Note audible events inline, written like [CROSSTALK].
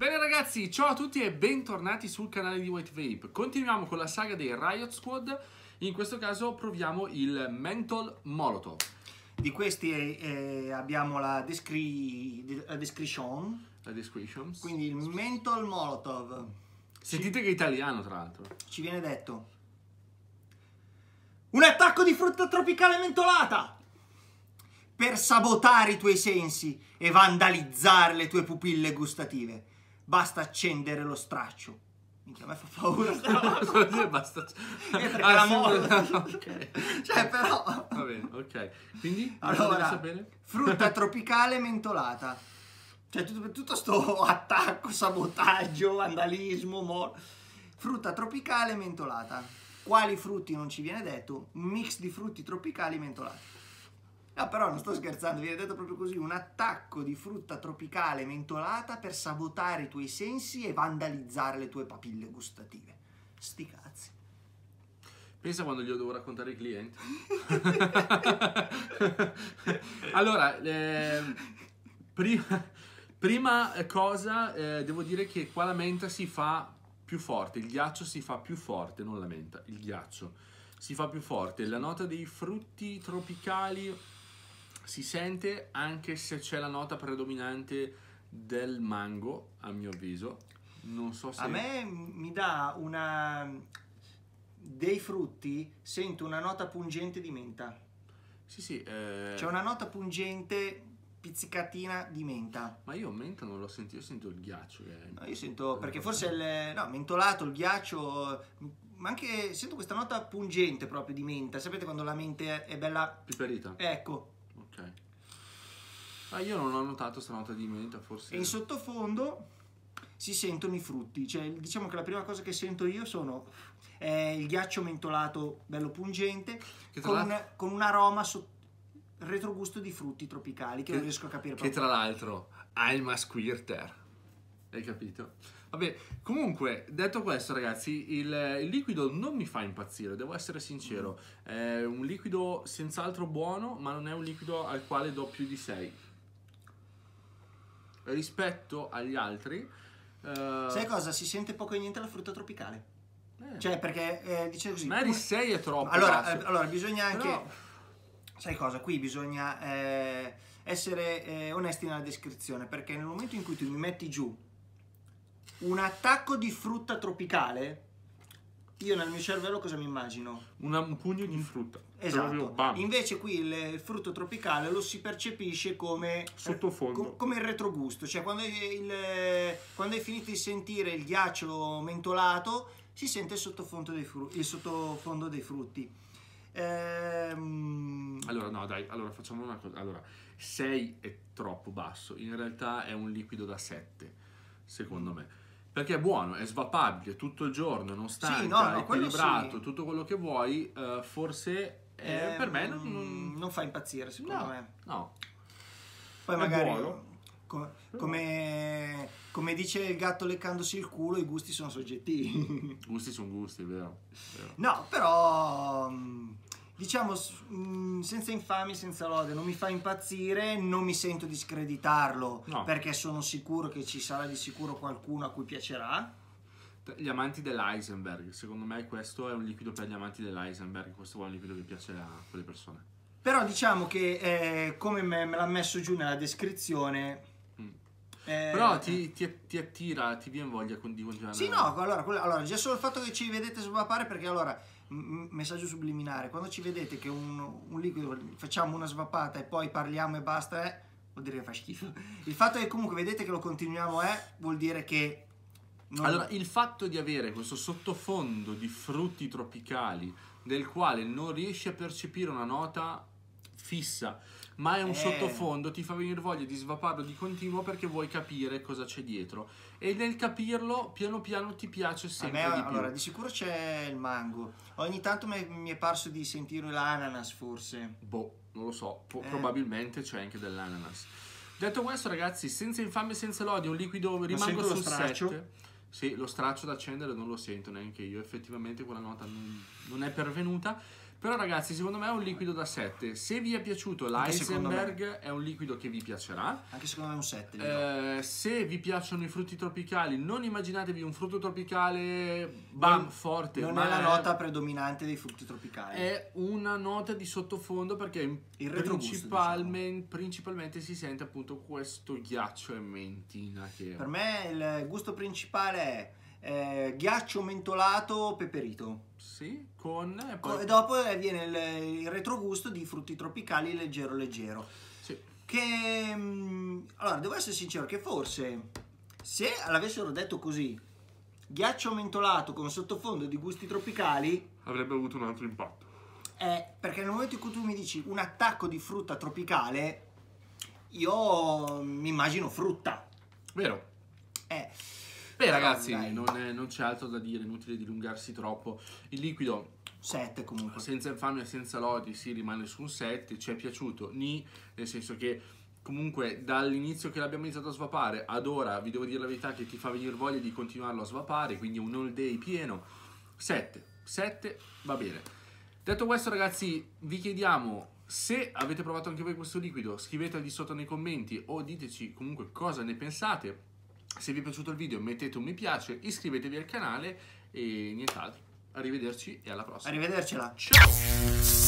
Bene ragazzi, ciao a tutti e bentornati sul canale di White Vape. Continuiamo con la saga dei Riot Squad. In questo caso proviamo il Menthol Molotov. Di questi eh, abbiamo la, descri- la description, La description. quindi il Menthol Molotov. Sentite che è italiano tra l'altro. Ci viene detto un attacco di frutta tropicale mentolata per sabotare i tuoi sensi e vandalizzare le tue pupille gustative. Basta accendere lo straccio. Minchia, a me fa paura. [LAUGHS] Basta. [LAUGHS] Eh, perché Ah, la sì, molla. [LAUGHS] ok. Cioè, però... Va bene, ok. Quindi, Allora, frutta tropicale mentolata. Cioè, tutto, tutto sto attacco, sabotaggio, vandalismo, mor- Frutta tropicale mentolata. Quali frutti non ci viene detto? Mix di frutti tropicali mentolati. No, però non sto scherzando, viene detto proprio così, un attacco di frutta tropicale mentolata per sabotare i tuoi sensi e vandalizzare le tue papille gustative. Sti cazzi. Pensa quando glielo devo raccontare ai clienti. [LAUGHS] allora, eh, prima, prima cosa, eh, devo dire che qua la menta si fa più forte, il ghiaccio si fa più forte, non la menta, il ghiaccio si fa più forte. La nota dei frutti tropicali si sente anche se c'è la nota predominante del mango, a mio avviso. Non so se... A me mi dà una... dei frutti, sento una nota pungente di menta. Sì, sì. eh, C'è una nota pungente pizzicatina di menta. Ma io menta non l'ho sentito, io sento il ghiaccio. È... No, io sento, perché forse il no, mentolato, il ghiaccio, ma anche sento questa nota pungente proprio di menta. Sapete quando la mente è bella... Piperita. Ecco. Ma io non ho notato questa nota di menta, forse. e in sottofondo si sentono i frutti. Cioè, diciamo che la prima cosa che sento io sono eh, il ghiaccio mentolato bello pungente Che con, con un aroma so- retrogusto di frutti tropicali che, non riesco a capire Che proprio. tra l'altro, I'm a squirter. Hai capito? Vabbè, comunque, detto questo, ragazzi, il, il liquido non mi fa impazzire, devo essere sincero. È un liquido senz'altro buono, ma non è un liquido al quale do più di 6. Rispetto agli altri. eh, Sai cosa? Si sente poco e niente la frutta tropicale. eh, Cioè, perché eh, dice così. magari 6 è troppo. Allora, eh, allora, bisogna anche. Però- Sai cosa? Qui bisogna eh, essere eh, onesti nella descrizione. Perché nel momento in cui tu mi metti giù un attacco di frutta tropicale, io nel mio cervello cosa mi immagino? Una- un pugno di frutta. Esatto. Proprio bam. Invece qui il, frutto tropicale lo si percepisce come Sottofondo. co- come il retrogusto, cioè quando, il- quando hai finito di sentire il ghiaccio mentolato si sente il sottofondo dei, fru- il sottofondo dei frutti. Ehm, Allora, no, dai, allora facciamo una cosa. Allora, 6 è troppo basso. In realtà è un liquido da 7, secondo me. Perché è buono, è svapabile tutto il giorno, non stanca, no, no, quello equilibrato, sì. tutto quello che vuoi. eh, forse eh, ehm, per me non, non- non fa impazzire secondo no, me. no. Poi È magari co- come, come dice il gatto leccandosi il culo, i gusti sono soggettivi. Gusti sono gusti, vero? vero. No, però diciamo mh, senza infami, senza lode, non mi fa impazzire, non mi sento di screditarlo No. perché sono sicuro che ci sarà di sicuro qualcuno a cui piacerà. Gli amanti dell'Eisenberg, secondo me questo è un liquido per gli amanti dell'Eisenberg. Questo è un liquido che piace a quelle persone. Però diciamo che eh, come me, me l'ha messo giù nella descrizione... Mm. eh, Però ti, ti- ti attira, ti viene voglia di continuare. Sì, no, allora, allora, già solo il fatto che ci vedete svapare, perché allora, messaggio subliminare, quando ci vedete che un, un liquido, facciamo una svapata e poi parliamo e basta, eh, vuol dire che fa schifo. Il fatto che comunque vedete che lo continuiamo, eh, vuol dire che... non- Allora, il fatto di avere questo sottofondo di frutti tropicali del quale non riesci a percepire una nota fissa, ma è un Eh. sottofondo, ti fa venire voglia di svaparlo di continuo perché vuoi capire cosa c'è dietro. E nel capirlo, piano piano ti piace a sempre me, di più. allora, di sicuro c'è il mango. Ogni tanto mi è parso di sentire l'ananas, forse. Boh, non lo so, Eh. probabilmente c'è anche dell'ananas. Detto questo, ragazzi, senza infame e senza lode, un liquido rimango sul straccio? 7. Sì, lo straccio da accendere non lo sento neanche io, effettivamente quella nota non, non è pervenuta. Però ragazzi, secondo me è un liquido da 7. Se vi è piaciuto l'Eisenberg è un liquido che vi piacerà. Anche secondo me è un 7. gli do. Eh, se vi piacciono i frutti tropicali, non immaginatevi un frutto tropicale bam, Non- forte. non è la nota predominante dei frutti tropicali. è una nota di sottofondo perché Il retrogusto, diciamo. principalmen- principalmente si sente appunto questo ghiaccio e mentina che Per me il gusto principale è eh, ghiaccio mentolato peperito. sì, con e poi E dopo eh, viene il, il retrogusto di frutti tropicali leggero leggero. sì. Che mm, allora devo essere sincero che forse se l'avessero detto così, ghiaccio mentolato con sottofondo di gusti tropicali, avrebbe avuto un altro impatto. è perché nel momento in cui tu mi dici un attacco di frutta tropicale, io mi immagino frutta. Vero? Eh, Beh ragazzi, non, è- non c'è altro da dire, inutile dilungarsi troppo. Il liquido 7 comunque. senza infamia e senza lodi si rimane su un 7, ci è piaciuto, ni, nel senso che comunque dall'inizio che l'abbiamo iniziato a svapare ad ora vi devo dire la verità che ti fa venire voglia di continuarlo a svapare, quindi un all day pieno, 7, 7 va bene. Detto questo ragazzi vi chiediamo se avete provato anche voi questo liquido, scrivete di sotto nei commenti o diteci comunque cosa ne pensate. Se vi è piaciuto il video mettete un mi piace, iscrivetevi al canale e nient'altro. Arrivederci e alla prossima. Arrivedercela. Ciao!